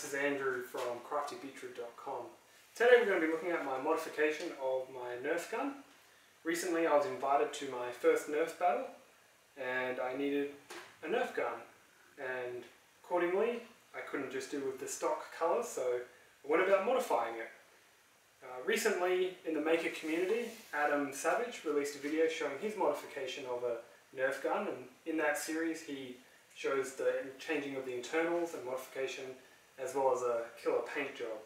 this is Andrew from craftybeetroot.com. Today we're going to be looking at my modification of my Nerf gun. Recently I was invited to my first Nerf battle and I needed a Nerf gun and accordingly I couldn't just do with the stock colour so I went about modifying it. Uh, recently in the maker community Adam Savage released a video showing his modification of a Nerf gun and in that series he shows the changing of the internals and modification as well as a killer paint job.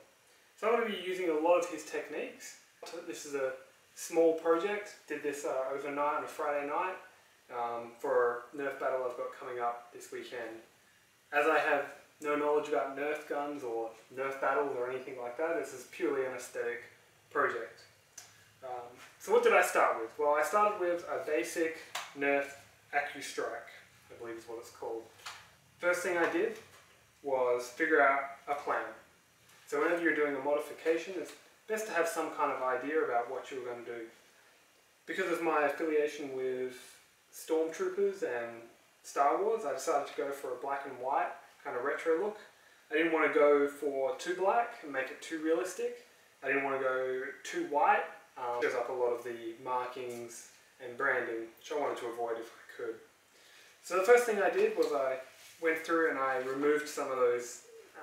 So I'm going to be using a lot of his techniques. This is a small project, did this uh, overnight on a Friday night um, for a Nerf battle I've got coming up this weekend. As I have no knowledge about Nerf guns or Nerf battles or anything like that, this is purely an aesthetic project. Um, so what did I start with? Well, I started with a basic Nerf AccuStrike. I believe is what it's called. First thing I did was figure out a plan. So whenever you're doing a modification, it's best to have some kind of idea about what you're going to do. Because of my affiliation with Stormtroopers and Star Wars, I decided to go for a black and white kind of retro look. I didn't want to go for too black and make it too realistic. I didn't want to go too white. Um, shows up a lot of the markings and branding, which I wanted to avoid if I could. So the first thing I did was I went through and I removed some of those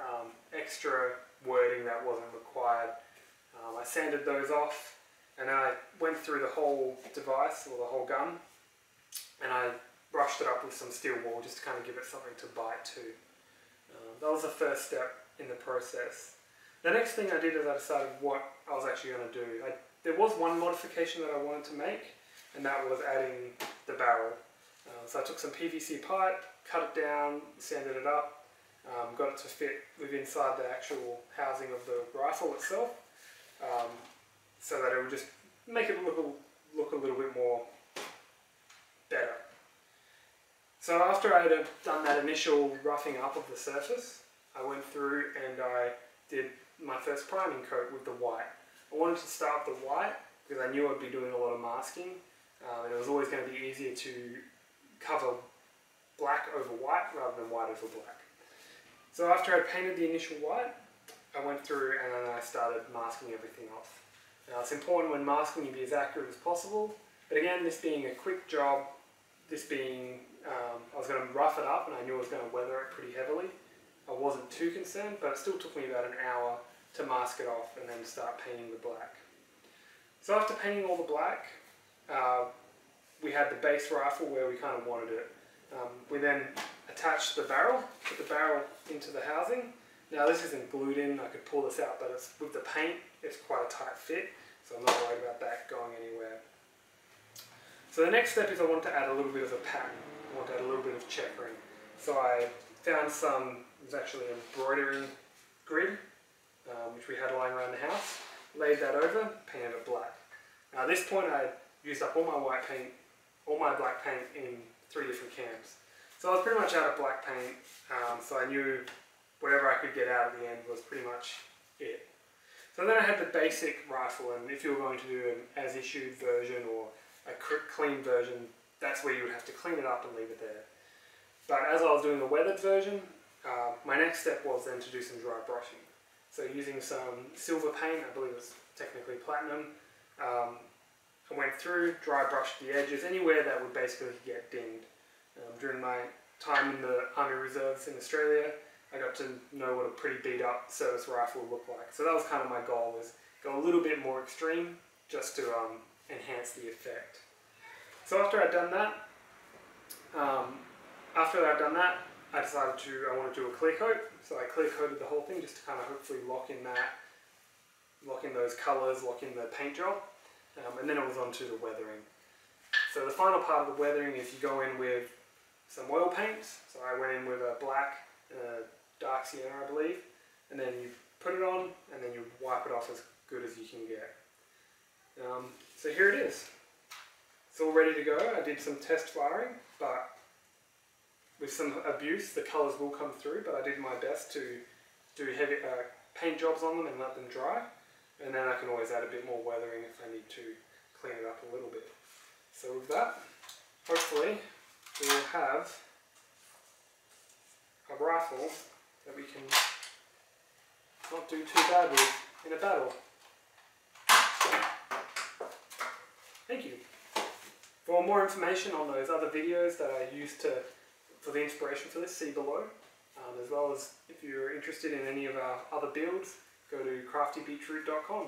um, extra wording that wasn't required. Um, I sanded those off and I went through the whole device or the whole gun and I brushed it up with some steel wool just to kind of give it something to bite to. Um, that was the first step in the process. The next thing I did is I decided what I was actually going to do. I, there was one modification that I wanted to make and that was adding the barrel. Uh, so I took some PVC pipe, cut it down, sanded it up, um, got it to fit within inside the actual housing of the rifle itself, um, so that it would just make it look a, look a little bit more better. So after I had done that initial roughing up of the surface, I went through and I did my first priming coat with the white. I wanted to start with the white because I knew I'd be doing a lot of masking um, and it was always going to be easier to cover black over white rather than white over black. So after I painted the initial white, I went through and then I started masking everything off. Now it's important when masking you be as accurate as possible, but again, this being a quick job, this being, um, I was going to rough it up and I knew I was going to weather it pretty heavily. I wasn't too concerned, but it still took me about an hour to mask it off and then start painting the black. So after painting all the black, uh, we had the base rifle where we kind of wanted it. Um, we then attached the barrel, put the barrel into the housing. Now this isn't glued in, I could pull this out, but it's, with the paint, it's quite a tight fit, so I'm not worried about that going anywhere. So the next step is I want to add a little bit of a pattern. I want to add a little bit of checkering. So I found some, it was actually embroidering grid, um, which we had lying around the house, laid that over, painted it black. Now at this point I used up all my white paint all my black paint in three different cans. So I was pretty much out of black paint, um, so I knew whatever I could get out at the end was pretty much it. So then I had the basic rifle, and if you were going to do an as-issued version or a clean version, that's where you would have to clean it up and leave it there. But as I was doing the weathered version, uh, my next step was then to do some dry brushing. So using some silver paint, I believe it's technically platinum, um, I went through, dry brushed the edges, anywhere that would basically get dinged. Um, during my time in the Army Reserves in Australia, I got to know what a pretty beat up service rifle looked like. So that was kind of my goal, was go a little bit more extreme just to um, enhance the effect. So after I'd done that, um, after I'd done that, I decided to, I want to do a clear coat. So I clear coated the whole thing just to kind of hopefully lock in that, lock in those colors, lock in the paint job. Um, and then it was on to the weathering. So the final part of the weathering is you go in with some oil paints. So I went in with a black, uh, dark sienna I believe, and then you put it on and then you wipe it off as good as you can get. Um, so here it is. It's all ready to go. I did some test firing, but with some abuse the colours will come through, but I did my best to do heavy uh, paint jobs on them and let them dry. And then I can always add a bit more weathering if I need to clean it up a little bit. So with that, hopefully we will have a rifle that we can not do too bad with in a battle. Thank you. For more information on those other videos that I used to for the inspiration for this, see below. Um, as well as if you're interested in any of our other builds, go to craftybeetroot.com.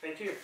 Thank you.